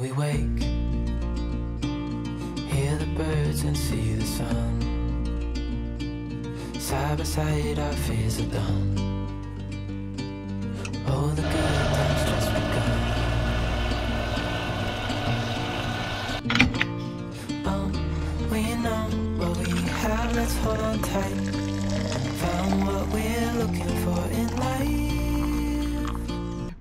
we wake. Hear the birds and see the sun. Side by side, our fears are done. Oh, the good times just begun. Um, we know what we have, let's hold on tight. Found what we're looking for in life.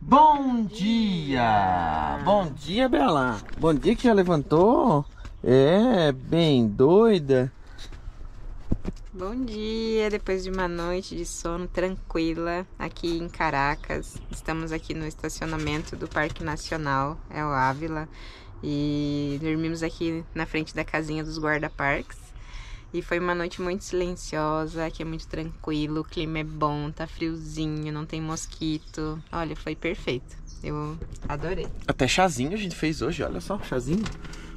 Bom dia! Bom dia, Bela! Bom dia que já levantou? É, bem doida. Bom dia, depois de uma noite de sono tranquila aqui em Caracas. Estamos aqui no estacionamento do Parque Nacional, é o Ávila, e dormimos aqui na frente da casinha dos guarda-parques. E foi uma noite muito silenciosa, aqui é muito tranquilo, o clima é bom, tá friozinho, não tem mosquito. Olha, foi perfeito. Eu adorei. Até chazinho a gente fez hoje, olha só, chazinho.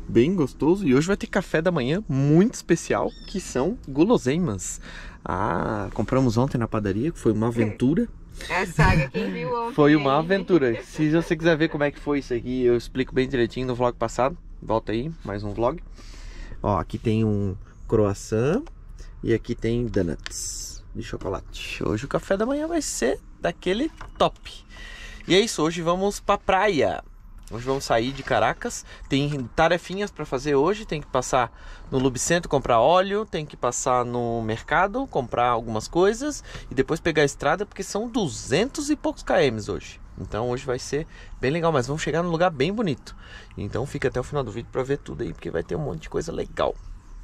Bem gostoso. E hoje vai ter café da manhã muito especial, que são guloseimas. Ah, compramos ontem na padaria, que foi uma aventura. É saga, quem viu ontem? Foi uma aventura. Se você quiser ver como é que foi isso aqui, eu explico bem direitinho no vlog passado. Volta aí, mais um vlog. Ó, aqui tem um croissant e aqui tem donuts de chocolate. Hoje o café da manhã vai ser daquele top. E é isso, hoje vamos pra praia. Hoje vamos sair de Caracas. Tem tarefinhas para fazer hoje. Tem que passar no Lubicentro comprar óleo, tem que passar no mercado comprar algumas coisas e depois pegar a estrada porque são 200 e poucos km hoje. Então hoje vai ser bem legal, mas vamos chegar num lugar bem bonito. Então fica até o final do vídeo para ver tudo aí porque vai ter um monte de coisa legal.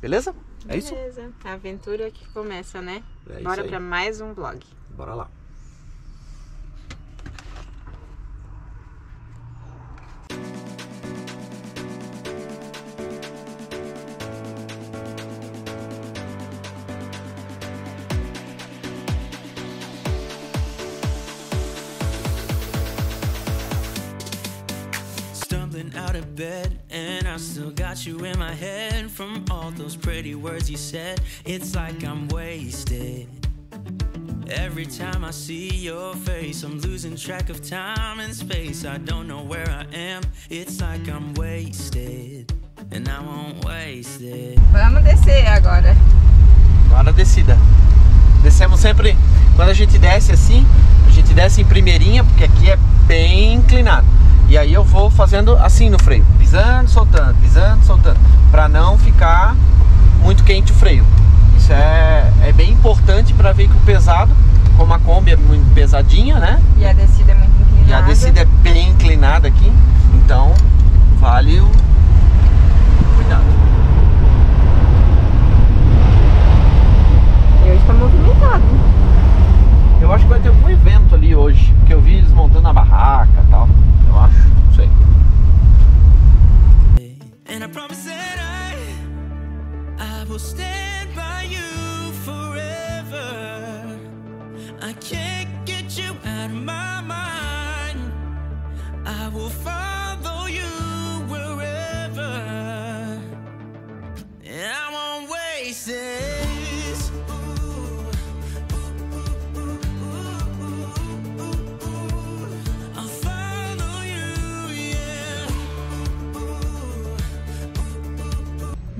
Beleza? É isso? Beleza, a aventura que começa, né? É Bora pra mais um vlog. Bora lá. Of bed, and I still got you in my head from all those pretty words you said. It's like I'm wasted. Every time I see your face, I'm losing track of time and space. I don't know where I am. It's like I'm wasted, and I won't waste it. Vamos descer agora. Agora a descida. Descemos sempre, quando a gente desce assim, a gente desce em primeirinha, porque aqui é bem inclinado. E aí eu vou fazendo assim no freio, pisando, soltando, pisando, soltando, para não ficar muito quente o freio. Isso é, é bem importante para veículo pesado, como a Kombi é muito pesadinha, né? E a descida é muito inclinada. E a descida é bem inclinada aqui, então vale o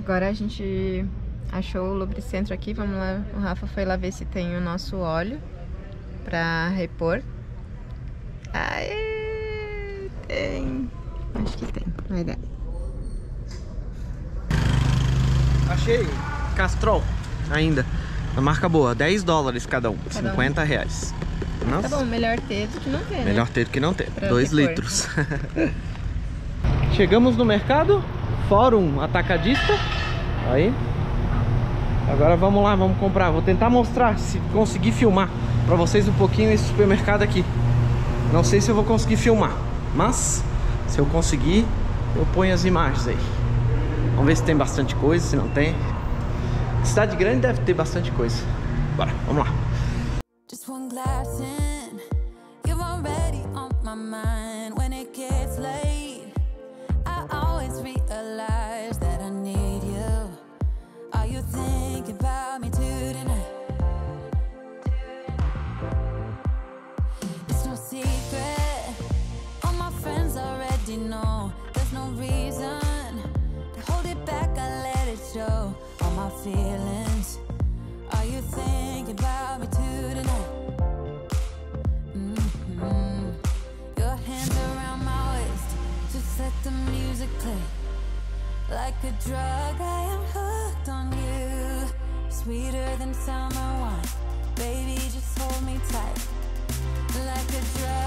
Agora a gente achou o lubricentro aqui. Vamos lá. O Rafa foi lá ver se tem o nosso óleo pra repor. Aê, tem. Acho que tem. Vai dar. Achei Castrol ainda. A marca boa, 10 dólares cada um, Cada um. 50 reais. Nossa, Tá bom, melhor ter do que não ter, né? melhor ter do que não ter. Pra 2 repor. litros. Chegamos no mercado, Fórum Atacadista. Aí. Agora vamos lá, vamos comprar. Vou tentar mostrar, se conseguir filmar pra vocês um pouquinho esse supermercado aqui. Não sei se eu vou conseguir filmar, mas se eu conseguir, eu ponho as imagens aí. Vamos ver se tem bastante coisa, se não tem. Cidade grande deve ter bastante coisa. Bora, vamos lá. Like a drug, I am hooked on you. Sweeter than summer wine, baby, just hold me tight. Like a drug,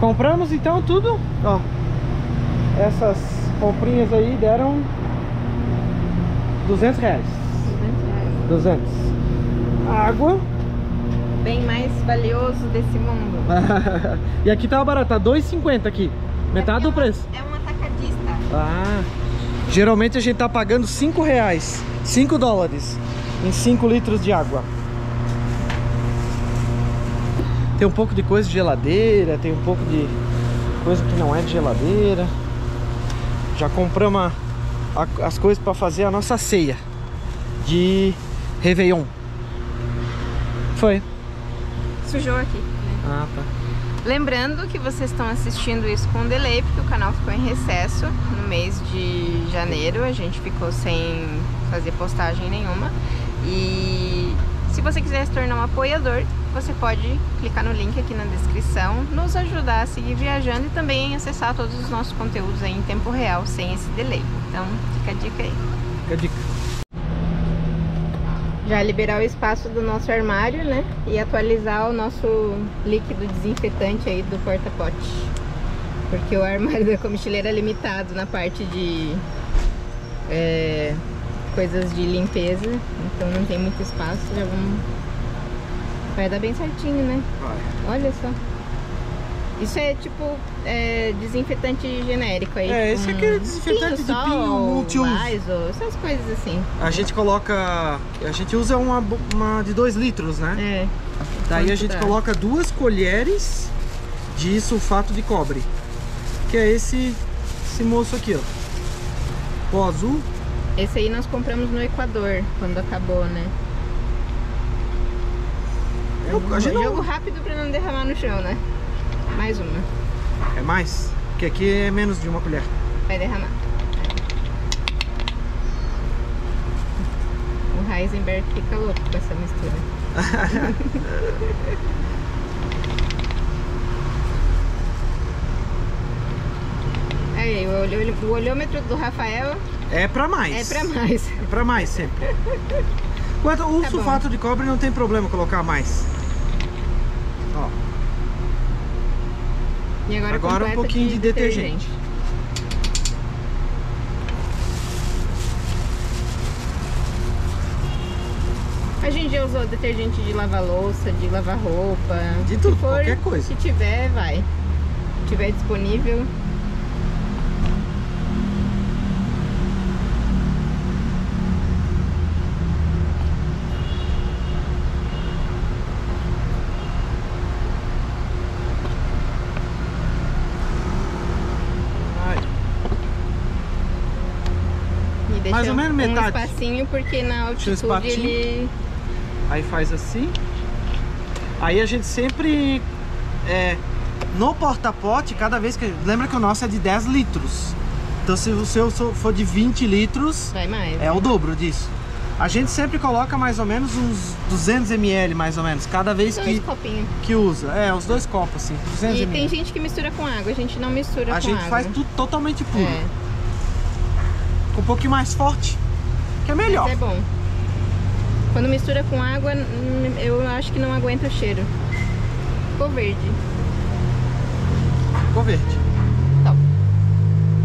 Compramos então tudo, ó. Essas comprinhas aí deram 200 reais. 200. Água. Bem mais valioso desse mundo. e aqui tá barato, tá 2,50 aqui. Metade do preço. É um atacadista. Ah. Geralmente a gente tá pagando 5 reais, 5 dólares em 5 litros de água. Tem um pouco de coisa de geladeira, tem um pouco de coisa que não é de geladeira. Já compramos a- a- as coisas para fazer a nossa ceia de Réveillon. Foi. Sujou aqui. Ah, tá. Lembrando que vocês estão assistindo isso com delay, porque o canal ficou em recesso no mês de janeiro. A gente ficou sem fazer postagem nenhuma. E se você quiser se tornar um apoiador, você pode clicar no link aqui na descrição, nos ajudar a seguir viajando e também acessar todos os nossos conteúdos aí em tempo real, sem esse delay. Então, fica a dica aí. Fica a dica. Já liberar o espaço do nosso armário, né? E atualizar o nosso líquido desinfetante aí do porta-pote. Porque o armário da comichileira é limitado na parte de é, coisas de limpeza. Então não tem muito espaço. Já vamos. Vai dar bem certinho, né? Vai. Olha só. Isso é tipo é, desinfetante genérico aí. É, esse aqui é desinfetante de Sol, pinho multiuso. Essas coisas assim. A gente coloca. A gente usa uma, uma de 2 litros, né? É. Daí a gente dá? coloca duas colheres de sulfato de cobre. Que é esse, esse moço aqui, ó. Pó azul. Esse aí nós compramos no Equador, quando acabou, né? Eu, gente Jogo não... rápido pra não derramar no chão, né? Mais uma. É mais? Porque aqui é menos de uma colher. Vai derramar. O Heisenberg fica louco com essa mistura. Aí, o, olho- o olhômetro do Rafael É pra mais. é pra mais. É pra mais sempre. Quanto o Tá bom. sulfato de cobre não tem problema colocar mais. Ó, E agora, Agora um pouquinho de detergente. A gente já usou detergente de lavar louça, de lavar roupa. De tudo, for, qualquer coisa. Se tiver, vai. Se tiver disponível. Mais ou menos um metade. espacinho, porque na um altitude espacinho. ele... Aí faz assim. Aí a gente sempre é no porta-pote, cada vez que. Lembra que o nosso é de 10 litros. Então se o seu for de 20 litros, Vai mais. é o dobro disso. A gente sempre coloca mais ou menos uns 200 ml, mais ou menos, cada vez Dois que, copinhos. que usa. É, os dois copos, assim, 200 E ml. tem gente que mistura com água, a gente não mistura a com gente água. faz tudo totalmente puro. É, um pouquinho mais forte, que é melhor. mas é bom. Quando mistura com água, hum, eu acho que não aguenta o cheiro. Ficou verde. Ficou verde. Top.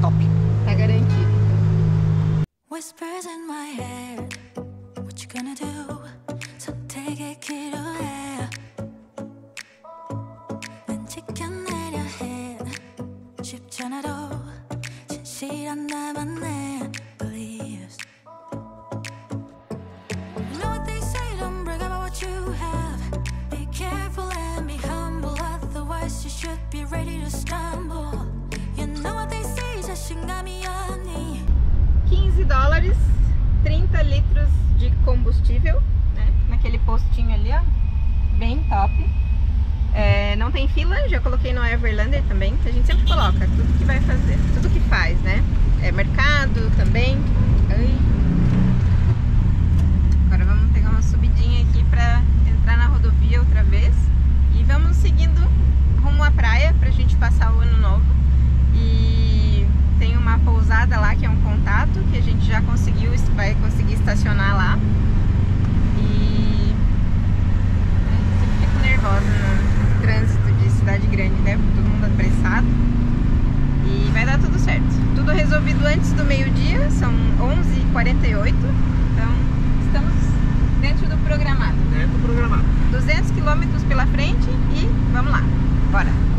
Top. Tá garantido. whispers in my head. What you gonna do? So take it, kid, away. 왠지가 내려 해. 쉽지 않아도 진실한 나만 15 dólares, 30 litros de combustível, né? Naquele postinho ali, ó. Bem top. É, não tem fila, já coloquei no Everlander também. A gente sempre coloca tudo que vai fazer, tudo que faz, né? É mercado também. Ai. Agora vamos pegar uma subidinha aqui pra entrar na rodovia outra vez. E vamos seguindo rumo à praia pra gente passar o ano novo. E tem uma pousada lá que é um contato que a gente já conseguiu, vai conseguir estacionar lá. E eu fico nervosa no trânsito de cidade grande, né? Todo mundo apressado. E vai dar tudo certo. Tudo resolvido antes do meio-dia, são 11h48. Então estamos dentro do programado. Dentro do programado. 200 quilômetros pela frente e vamos lá. Bora!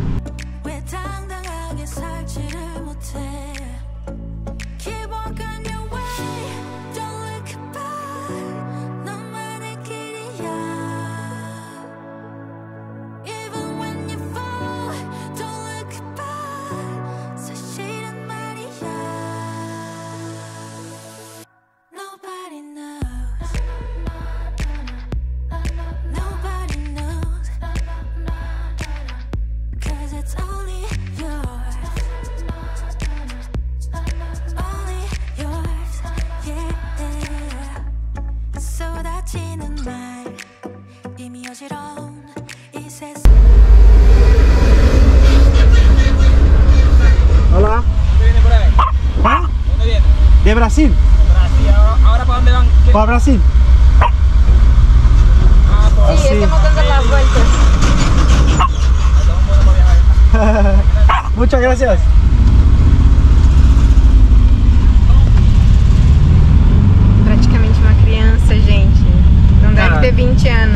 Brasil. Brasil. Ahora, para dónde van? ¿Qué- Para Brasil. Ah, por Así. estamos dando las vueltas. Muchas gracias. Praticamente uma criança, gente. Não deve Cara, ter 20 anos.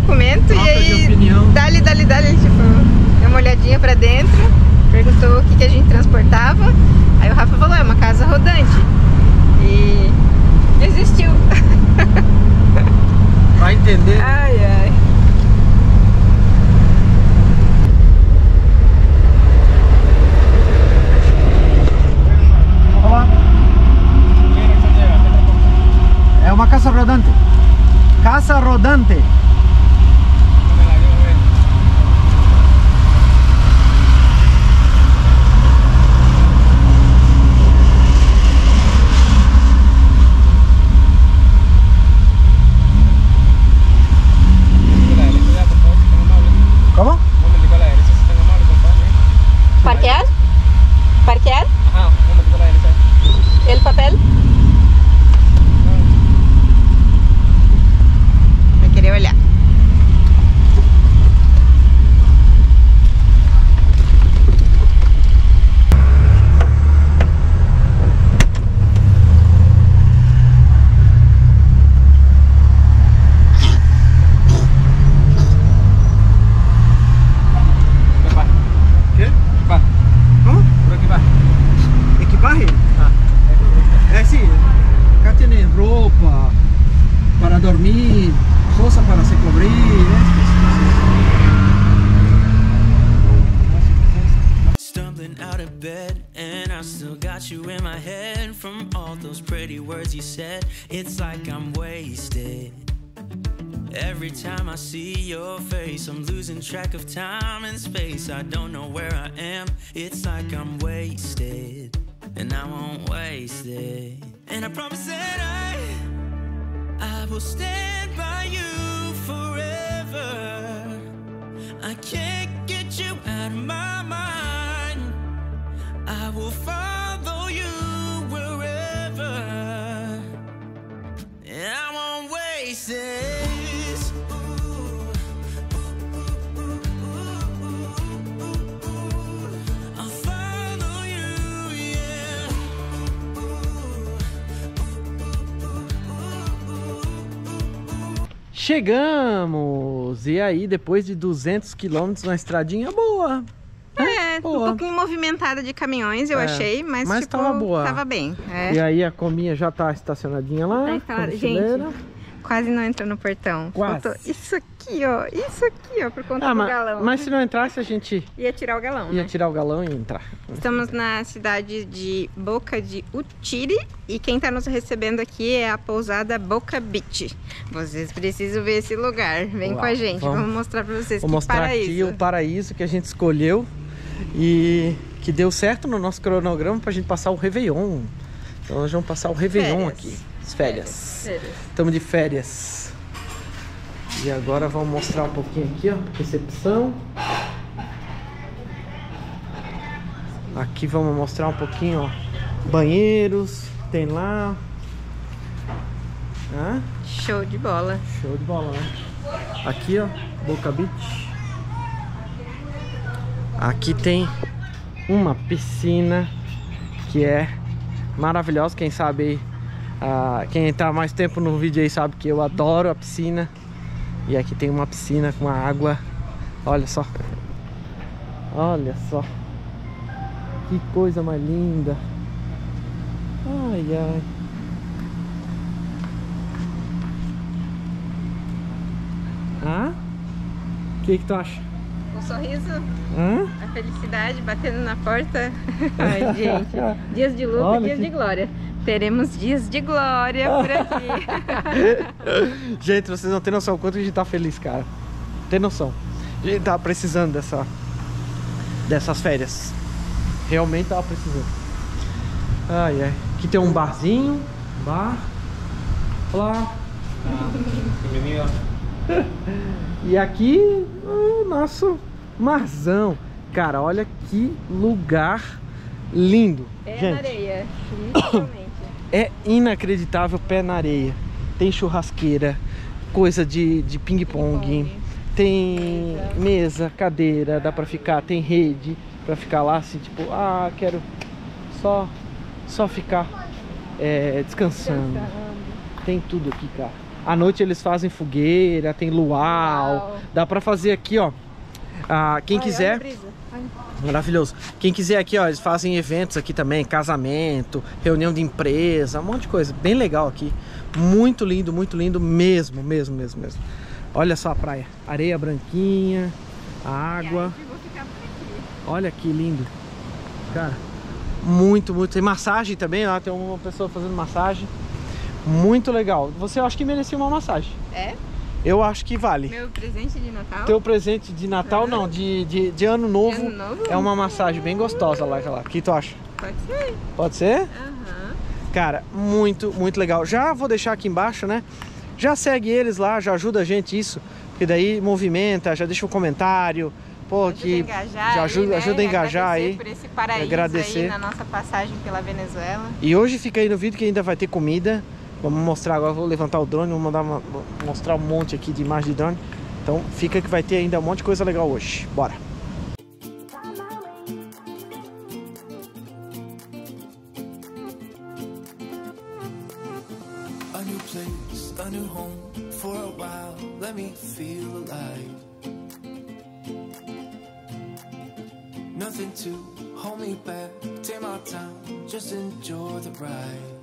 Documento e Troca de aí. Dali, dali, dali. Tipo, deu uma olhadinha pra dentro. Perguntou o que, que a gente transportava. Aí o Rafa falou: é uma casa rodante. E desistiu. Vai entender. Ai, ai. É uma casa rodante. Casa rodante. Pretty words you said. It's like I'm wasted. Every time I see your face, I'm losing track of time and space. I don't know where I am. It's like I'm wasted, and I won't waste it. And I promise that I, I will stand by you forever. I can't get you out of my mind. I will follow Chegamos! E aí, depois de 200 quilômetros na estradinha boa. É, Boa. um pouquinho movimentada de caminhões, eu É, achei, mas, mas tipo, tava boa. Tava bem. É. E aí a cominha já tá estacionadinha lá. Tá. Gente, quase não entrou no portão. Quase. Faltou isso aqui, ó. Isso aqui, ó, por conta Ah, do mas, galão. mas se não entrasse, a gente Ia tirar o galão, ia né? tirar o galão e entrar. Estamos na cidade de Boca de Utiri e quem está nos recebendo aqui é a pousada Boca Beach. Vocês precisam ver esse lugar. Vem com a gente, vamos. vamos, mostrar para vocês Vou que mostrar paraíso. aqui o paraíso que a gente escolheu e que deu certo no nosso cronograma pra gente passar o Réveillon. Então nós vamos passar o Réveillon Férias. aqui. As férias. Férias. Estamos de férias. E agora vamos mostrar um pouquinho aqui, ó. Recepção. Aqui vamos mostrar um pouquinho, ó. Banheiros. Tem lá. Hã? Show de bola. Show de bola, né? Aqui, ó, Boca Beach. Aqui tem uma piscina que é maravilhosa. Quem sabe aí, ah, quem tá mais tempo no vídeo aí sabe que eu adoro a piscina. E aqui tem uma piscina com a água. Olha só. Olha só. Que coisa mais linda. Ai, ai. Hã? O que que tu acha? Um sorriso, Hã? a felicidade batendo na porta. Ai, gente. Dias de luta, Olha dias que- de glória. Teremos dias de glória por aqui. gente, vocês não têm noção o quanto a gente tá feliz, cara. Tem noção. A gente tava precisando dessa, dessas férias. Realmente tava precisando. Ai, ai. Aqui tem um barzinho. Bar. Olha lá. Menino, E aqui o nosso marzão. Cara, olha que lugar lindo. É na gente, areia, literalmente. É inacreditável pé na areia. Tem churrasqueira, coisa de, de ping-pong. Tem mesa, cadeira, dá pra ficar, tem rede pra ficar lá assim, tipo, ah, quero só só ficar é, descansando. Tem tudo aqui, cara. À noite eles fazem fogueira, tem luau. Luau. Dá pra fazer aqui, ó. Ah, quem Ai, quiser, maravilhoso. Quem quiser aqui, ó, eles fazem eventos aqui também, casamento, reunião de empresa, um monte de coisa. Bem legal aqui. Muito lindo, muito lindo mesmo, mesmo, mesmo, mesmo. Olha só a praia. Areia branquinha, água. Olha que lindo. Cara, muito, muito. Tem massagem também, lá tem uma pessoa fazendo massagem. Muito legal. Você eu acho que merecia uma massagem. É? Eu acho que vale. Meu presente de Natal? Teu presente de Natal, não, de, de, de ano novo. De ano novo? É uma massagem bem gostosa lá. O que tu acha? Pode ser. Pode ser? Aham. Cara, muito, muito legal. Já vou deixar aqui embaixo, né? Já segue eles lá, já ajuda a gente isso. Porque daí movimenta, já deixa um comentário. Pô, Ajuda a que engajar já aí, ajuda, né? ajuda a engajar Agradecer aí. por esse paraíso Agradecer. aí na nossa passagem pela Venezuela. E hoje fica aí no vídeo que ainda vai ter comida. Vamos mostrar agora, vou levantar o drone, vou mandar uma- vou mostrar um monte aqui de imagem de drone. Então fica que vai ter ainda um monte de coisa legal hoje. Bora! A new place, a new home for a while. Let me feel alive. Nothing to hold me back. Take my time, just enjoy the ride.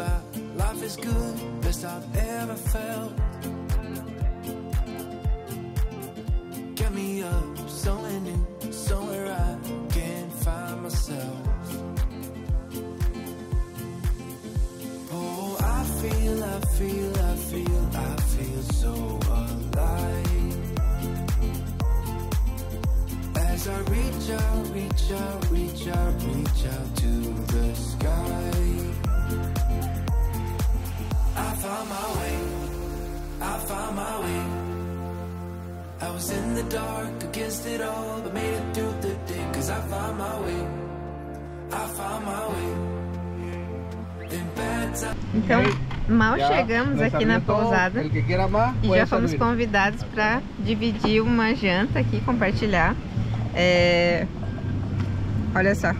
about life is good, best I've ever felt. Get me up, somewhere new, somewhere I can find myself. Oh, I feel, I feel, I feel, I feel so alive. As I reach out, reach out, reach out, reach out to the sky. I found my way, I found my way. I was in the dark against it all, but made it through the day. Cause I found my way, I found my way. Então, mal chegamos aqui na pousada e já fomos convidados para dividir uma janta aqui, compartilhar. É, Olha só,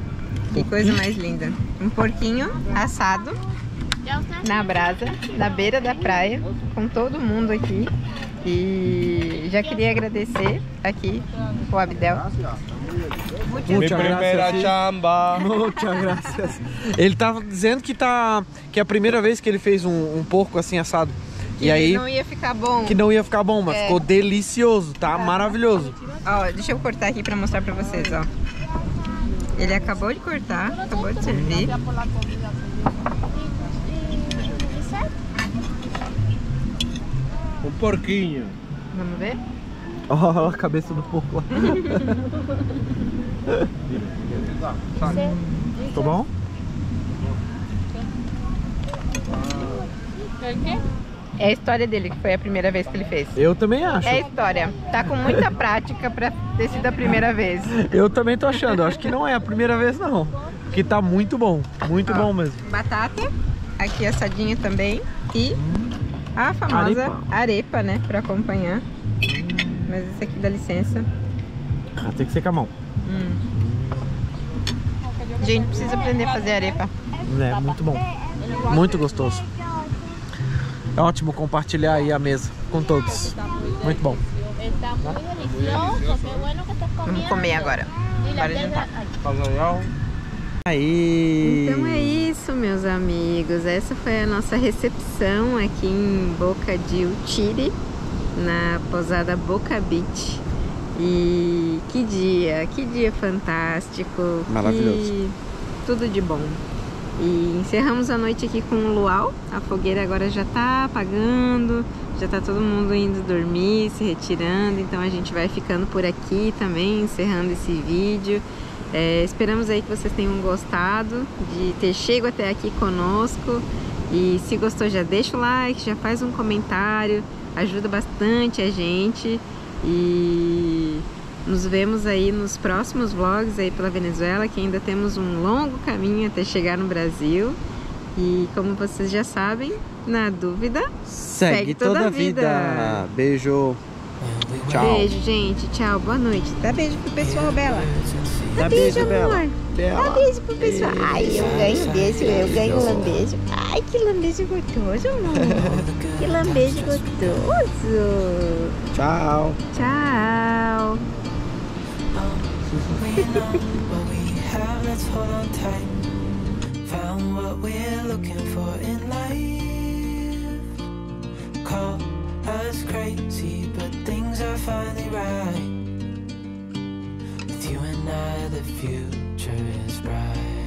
que coisa mais linda. Um porquinho assado na brasa, na beira da praia, com todo mundo aqui. E já queria agradecer aqui o Abdel. Muchas gracias, sí. chamba. Muchas gracias. Ele tava dizendo que tá que é a primeira vez que ele fez um, um porco assim assado. Que E aí não ia ficar bom. que não ia ficar bom, mas É. ficou delicioso, tá? Maravilhoso. Ó, deixa eu cortar aqui pra mostrar pra vocês, ó. Ele acabou de cortar, acabou de servir. Porquinho. Vamos ver? Ó, a cabeça do porco lá. Ficou bom? É a história dele, que foi a primeira vez que ele fez. Eu também acho. É a história. Tá com muita prática pra ter sido a primeira vez. Eu também tô achando. Acho que não é a primeira vez não. Que tá muito bom, muito Ó. bom mesmo. Batata, aqui assadinha também. E a famosa Arepa. arepa, né? Pra acompanhar. Mas esse aqui dá licença. Ah, tem que ser com a mão. Gente, precisa aprender a fazer arepa. É, muito bom. Muito gostoso. É ótimo compartilhar aí a mesa com todos. Muito bom. Vamos comer agora. Piedra- jantar. Aí. Então é isso, meus amigos. Essa foi a nossa recepção aqui em Boca de Utiri, na pousada Boca Beach. E que dia, que dia fantástico. Maravilhoso. que Tudo de bom. E encerramos a noite aqui com o luau. A fogueira agora já tá apagando, já tá todo mundo indo dormir, se retirando. Então a gente vai ficando por aqui também, encerrando esse vídeo. É, esperamos aí que vocês tenham gostado de ter chego até aqui conosco. E se gostou, já deixa o like, já faz um comentário, ajuda bastante a gente. E nos vemos aí nos próximos vlogs aí pela Venezuela, que ainda temos um longo caminho até chegar no Brasil. E como vocês já sabem, na dúvida, Segue, Segue toda, toda a vida. vida. Beijo. Tchau. beijo, gente. Tchau, boa noite. Dá beijo pro pessoal, Bela. Dá beijo, beijo, Bela. amor. Bela. Dá beijo pro pessoal. Ai, eu ganho desse, eu ganho um lambejo. Ai, que lambejo gostoso, amor. Que lambejo gostoso. Tchau. Tchau. Found what we're looking for in life. Call us crazy, but things are finally right. With you and I, the future is bright.